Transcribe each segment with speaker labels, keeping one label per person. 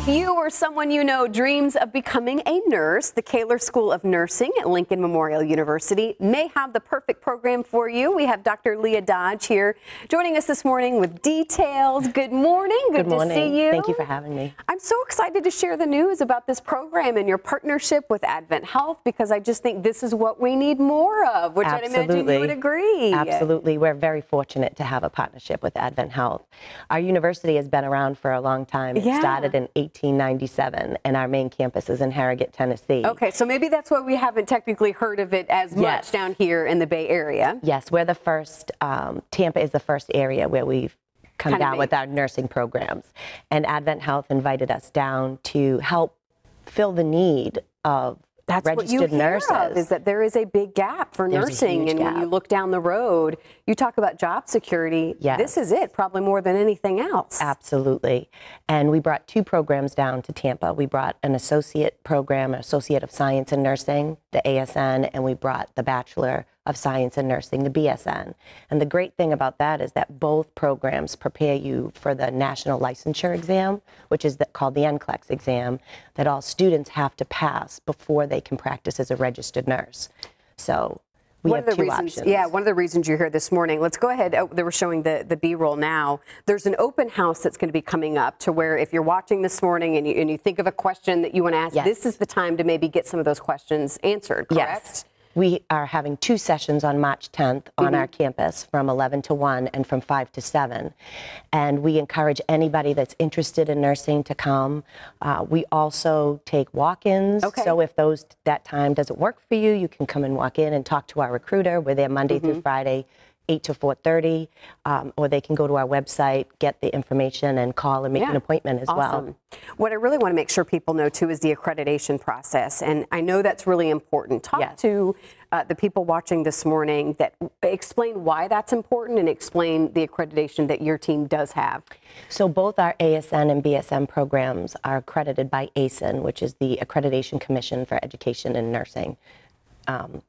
Speaker 1: If you or someone you know dreams of becoming a nurse, the Caylor School of Nursing at Lincoln Memorial University may have the perfect program for you. We have Dr. Leah Dodge here joining us this morning with details. Good morning. Good,
Speaker 2: Good morning.
Speaker 1: to see you.
Speaker 2: Thank you for having me.
Speaker 1: I'm so excited to share the news about this program and your partnership with Advent Health because I just think this is what we need more of, which I imagine you would agree.
Speaker 2: Absolutely. We're very fortunate to have a partnership with Advent Health. Our university has been around for a long time. It
Speaker 1: Yeah.
Speaker 2: started in 1897, and our main campus is in Harrogate, Tennessee.
Speaker 1: Okay, so maybe that's why we haven't technically heard of it as much
Speaker 2: Yes.
Speaker 1: down here in the Bay Area.
Speaker 2: Yes, we're the first, um, Tampa is the first area where we've come
Speaker 1: Kinda
Speaker 2: down with our nursing programs. And Advent Health invited us down to help fill the need of
Speaker 1: That's what you
Speaker 2: registered
Speaker 1: hear
Speaker 2: nurses.
Speaker 1: of, is that there is a big gap for
Speaker 2: There's
Speaker 1: nursing. And when you look down the road, you talk about job security.
Speaker 2: Yes.
Speaker 1: This is it, probably more than anything else.
Speaker 2: Absolutely. And we brought two programs down to Tampa. We brought an associate program, Associate of Science in Nursing, the ASN, and we brought the Bachelor of Science and Nursing, the BSN. And the great thing about that is that both programs prepare you for the national licensure exam, which is the, called the NCLEX exam, that all students have to pass before they can practice as a registered nurse. So we
Speaker 1: one
Speaker 2: have
Speaker 1: of the
Speaker 2: two
Speaker 1: reasons,
Speaker 2: options.
Speaker 1: yeah, one of the reasons you're here this morning. Let's go ahead. Oh, they were showing the, the B-roll now. There's an open house that's going to be coming up to where if you're watching this morning and you, and you think of a question that you want to ask,
Speaker 2: Yes.
Speaker 1: this is the time to maybe get some of those questions answered, correct?
Speaker 2: Yes. We are having two sessions on March 10th on our campus from 11 to 1 and from 5 to 7. And we encourage anybody that's interested in nursing to come. Uh, we also take walk ins.
Speaker 1: Okay.
Speaker 2: So if those that time doesn't work for you, you can come and walk in and talk to our recruiter. We're there Monday through Friday. 8 to 4.30 um, or they can go to our website get the information and call and make
Speaker 1: Yeah.
Speaker 2: an appointment as well
Speaker 1: What I really want to make sure people know too is the accreditation process, and I know that's really important. Talk
Speaker 2: Yes.
Speaker 1: to uh, the people watching this morning that explain why that's important and explain the accreditation that your team does have.
Speaker 2: So both our ASN and BSN programs are accredited by ACEN, which is the Accreditation Commission for Education and Nursing. Um,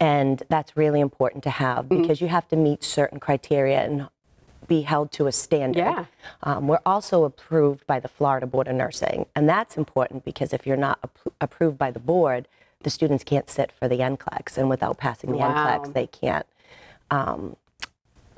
Speaker 2: and that's really important to have
Speaker 1: Mm-hmm.
Speaker 2: because you have to meet certain criteria and be held to a standard.
Speaker 1: Yeah.
Speaker 2: Um, we're also approved by the Florida Board of Nursing, and that's important because if you're not appro- approved by the board, the students can't sit for the NCLEX, and without passing the
Speaker 1: Wow.
Speaker 2: NCLEX, they can't um,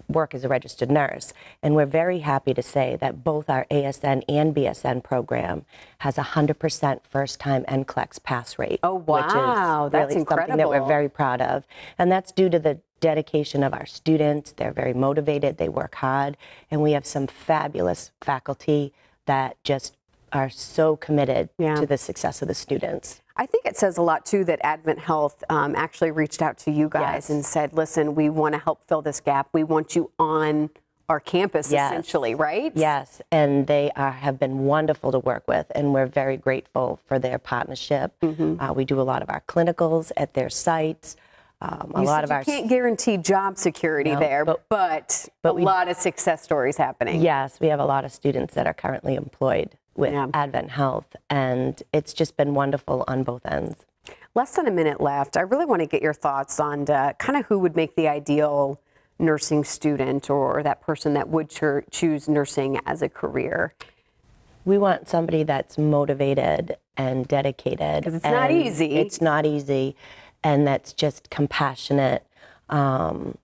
Speaker 2: work as a registered nurse. And we're very happy to say that both our ASN and BSN program has a 100% first time NCLEX pass rate.
Speaker 1: Oh, wow.
Speaker 2: Which is
Speaker 1: That's
Speaker 2: really something that we're very proud of. And that's due to the dedication of our students. They're very motivated, they work hard, and we have some fabulous faculty that just are so committed
Speaker 1: Yeah.
Speaker 2: to the success of the students.
Speaker 1: I think it says a lot too that Advent Health um, actually reached out to you guys
Speaker 2: Yes.
Speaker 1: and said, "Listen, we want to help fill this gap. We want you on our campus,
Speaker 2: Yes.
Speaker 1: essentially, right?"
Speaker 2: Yes, and they are, have been wonderful to work with, and we're very grateful for their partnership.
Speaker 1: Mm-hmm.
Speaker 2: Uh, we do a lot of our clinicals at their sites. Um, a
Speaker 1: You
Speaker 2: lot of
Speaker 1: you
Speaker 2: our
Speaker 1: can't guarantee job security
Speaker 2: No,
Speaker 1: there, but,
Speaker 2: but-
Speaker 1: a
Speaker 2: we-
Speaker 1: lot of success stories happening.
Speaker 2: yes, we have a lot of students that are currently employed with
Speaker 1: Yeah.
Speaker 2: Advent Health, and it's just been wonderful on both ends.
Speaker 1: Less than a minute left. I really want to get your thoughts on uh, kind of who would make the ideal nursing student or, that person that would choo- choose nursing as a career.
Speaker 2: We want somebody that's motivated and dedicated.
Speaker 1: 'Cause it's not easy.
Speaker 2: It's not easy, and that's just compassionate, um,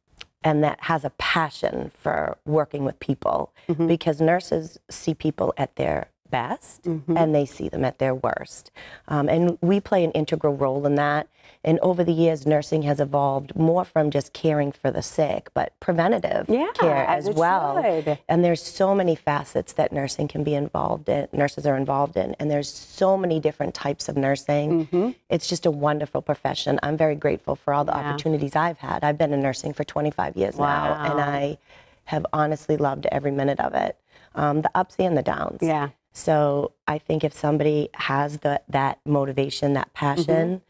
Speaker 2: and that has a passion for working with people.
Speaker 1: Mm-hmm.
Speaker 2: Because nurses see people at their best,
Speaker 1: Mm-hmm.
Speaker 2: and they see them at their worst, um, and we play an integral role in that. And over the years, nursing has evolved more from just caring for the sick, but preventative
Speaker 1: Yeah,
Speaker 2: care
Speaker 1: as
Speaker 2: as well.
Speaker 1: should.
Speaker 2: And there's so many facets that nursing can be involved in, nurses are involved in, and there's so many different types of nursing.
Speaker 1: Mm-hmm.
Speaker 2: It's just a wonderful profession. I'm very grateful for all the opportunities I've had. I've been in nursing for 25 years now, and I have honestly loved every minute of it, um, the ups and the downs.
Speaker 1: Yeah.
Speaker 2: So I think if somebody has the, that motivation, that passion,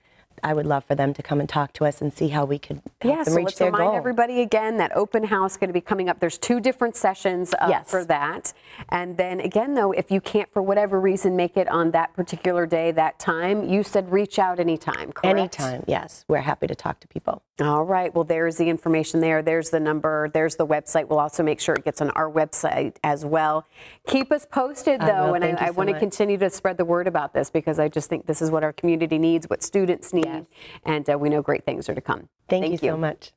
Speaker 2: I would love for them to come and talk to us and see how we could help
Speaker 1: Yeah,
Speaker 2: them
Speaker 1: so
Speaker 2: reach
Speaker 1: let's
Speaker 2: their
Speaker 1: remind
Speaker 2: goal.
Speaker 1: everybody again that open house going to be coming up. There's two different sessions uh,
Speaker 2: Yes.
Speaker 1: for that. And then again, though, if you can't for whatever reason make it on that particular day, that time, you said reach out anytime, correct?
Speaker 2: Anytime, yes. We're happy to talk to people.
Speaker 1: All right. Well, there's the information there. There's the number. There's the website. We'll also make sure it gets on our website as well. Keep us posted, though,
Speaker 2: will.
Speaker 1: and
Speaker 2: Thank
Speaker 1: I, I
Speaker 2: so
Speaker 1: want to continue to spread the word about this because I just think this is what our community needs, what students need,
Speaker 2: Yes.
Speaker 1: and uh, we know great things are to come.
Speaker 2: Thank, you so much.